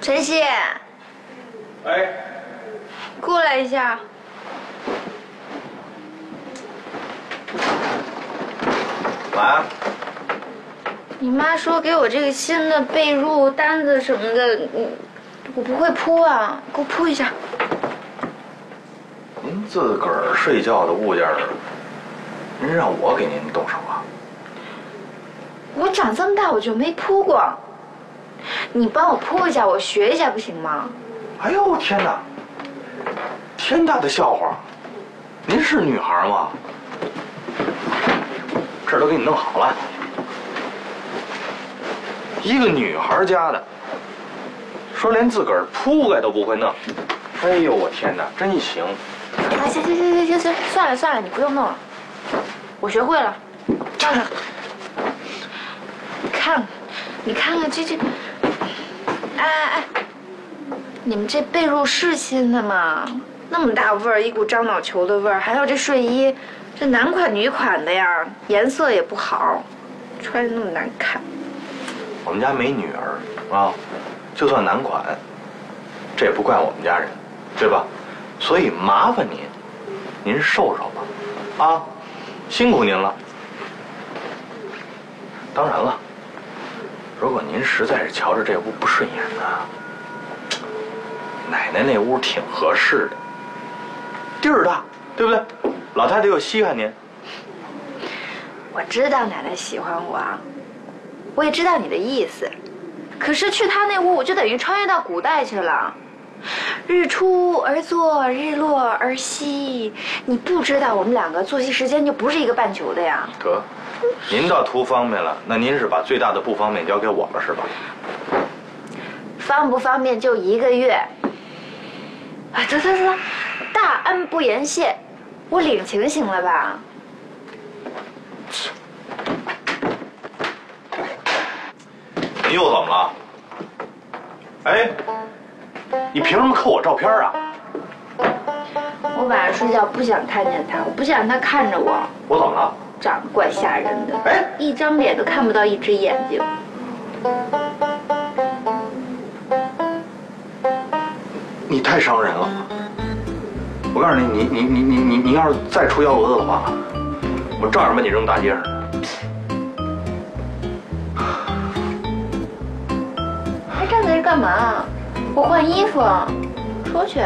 晨曦，哎，过来一下。干嘛？你妈说给我这个新的被褥单子什么的，嗯，我不会铺啊，给我铺一下。您自个儿睡觉的物件儿，您让我给您动手啊？我长这么大我就没铺过，你帮我铺一下，我学一下不行吗？哎呦天哪！天大的笑话！您是女孩吗？这儿都给你弄好了。一个女孩家的，说连自个儿铺盖都不会弄。哎呦我天哪，真行！哎，行行行行行行，算了算了，你不用弄了，我学会了，放上。你看，你看看这这，你们这被褥是新的吗？那么大味儿，一股樟脑球的味儿，还有这睡衣，这男款女款的呀，颜色也不好，穿着那么难看。我们家没女儿啊，就算男款，这也不怪我们家人，对吧？所以麻烦您，您受受吧，啊，辛苦您了。当然了，如果您实在是瞧着这屋不顺眼呢，奶奶那屋挺合适的，地儿大，对不对？老太太又稀罕您，我知道奶奶喜欢我啊，我也知道你的意思，可是去她那屋，我就等于穿越到古代去了。日出而作，日落而息。你不知道我们两个作息时间就不是一个半球的呀。得，您倒图方便了，那您是把最大的不方便交给我了是吧？方不方便就一个月。啊，得得得，大恩不言谢，我领情行了吧？你又怎么了？哎，你凭什么扣我照片啊？我晚上睡觉不想看见他，我不想让他看着我，我怎么了？长得怪吓人的，哎一张脸都看不到一只眼睛。你太伤人了！我告诉你，你你你你你你要是再出幺蛾子的话，我照样把你扔大街上。还站在这干嘛？我换衣服，出去。